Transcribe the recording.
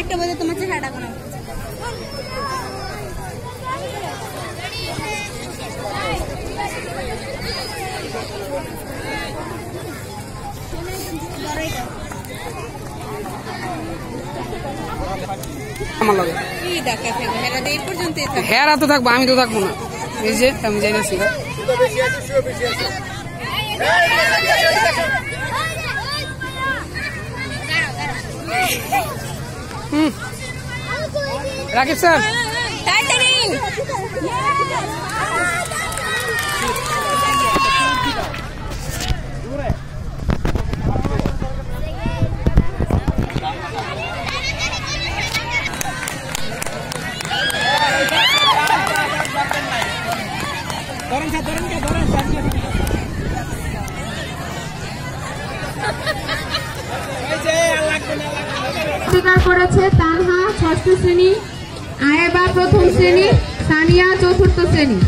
একটা বলে তোমার চেহারাটা কোনো হেরা হ্যাঁ তো থাকব আমি তো থাকব না। এই যে আমি যাই না রাকিব স্যার অধিকার করেছে তানহা ষষ্ঠ শ্রেণি আয়েবা প্রথম শ্রেণি সানিয়া চতুর্থ শ্রেণি।